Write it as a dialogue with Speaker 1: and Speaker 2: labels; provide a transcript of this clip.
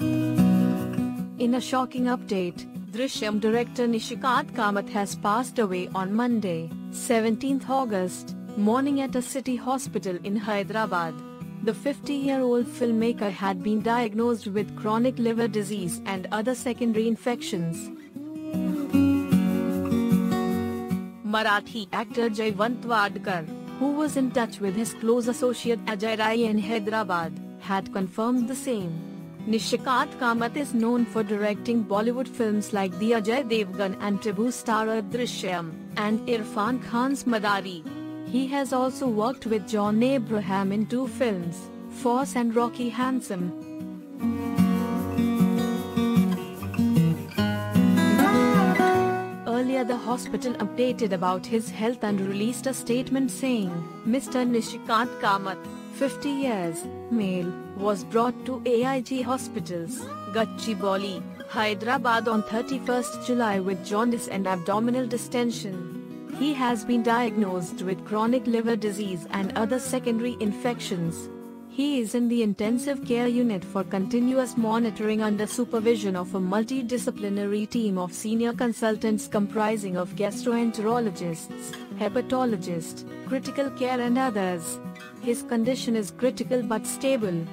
Speaker 1: In a shocking update, Drishyam director Nishikant Kamat has passed away on Monday, 17th August, morning at a city hospital in Hyderabad. The 50-year-old filmmaker had been diagnosed with chronic liver disease and other secondary infections. Marathi actor Jayant Wadkar, who was in touch with his close associate Ajay Rai in Hyderabad, had confirmed the same. Nishikant Kamat is known for directing Bollywood films like the Ajay Devgan and Tabu starrer Drishyam, and Irfan Khan's Madari. He has also worked with John Abraham in two films, Force and Rocky Handsome. The hospital updated about his health and released a statement saying, Mr. Nishikant Kamat, 50 years, male, was brought to AIG Hospitals, Gachibowli, Hyderabad on 31st July with jaundice and abdominal distension. He has been diagnosed with chronic liver disease and other secondary infections. He is in the intensive care unit for continuous monitoring under supervision of a multidisciplinary team of senior consultants comprising of gastroenterologists, hepatologists, critical care and others. His condition is critical but stable.